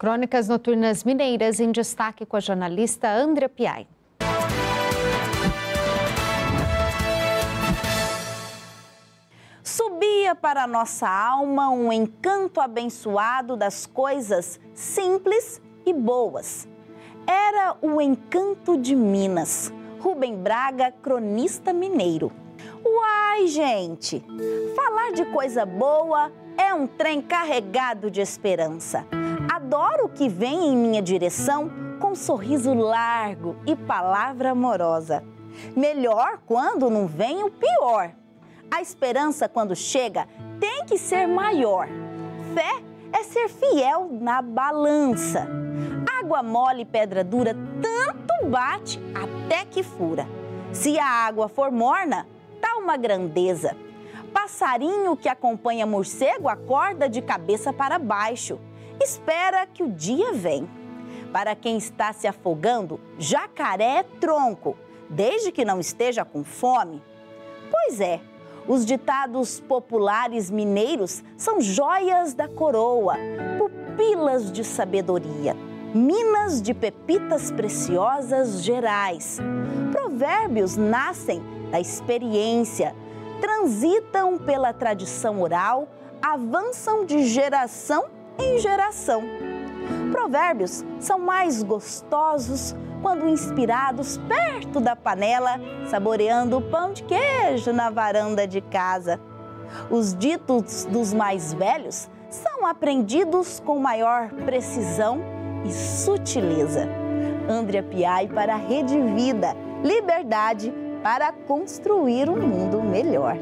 Crônicas Noturnas Mineiras em destaque com a jornalista Andrea Piai. Subia para nossa alma um encanto abençoado das coisas simples e boas. Era o encanto de Minas. Rubem Braga, cronista mineiro. Uai, gente! Falar de coisa boa é um trem carregado de esperança. Adoro o que vem em minha direção com sorriso largo e palavra amorosa. Melhor quando não vem o pior. A esperança, quando chega, tem que ser maior. Fé é ser fiel na balança. Água mole e pedra dura tanto bate até que fura. Se a água for morna, tá uma grandeza. Passarinho que acompanha morcego acorda de cabeça para baixo. Espera que o dia vem. Para quem está se afogando, jacaré é tronco, desde que não esteja com fome. Pois é, os ditados populares mineiros são joias da coroa, pupilas de sabedoria, minas de pepitas preciosas gerais. Provérbios nascem da experiência, transitam pela tradição oral, avançam de geração em geração. Provérbios são mais gostosos quando inspirados perto da panela, saboreando o pão de queijo na varanda de casa. Os ditos dos mais velhos são aprendidos com maior precisão e sutileza. Andrea Piai para a Rede Vida, liberdade para construir um mundo melhor.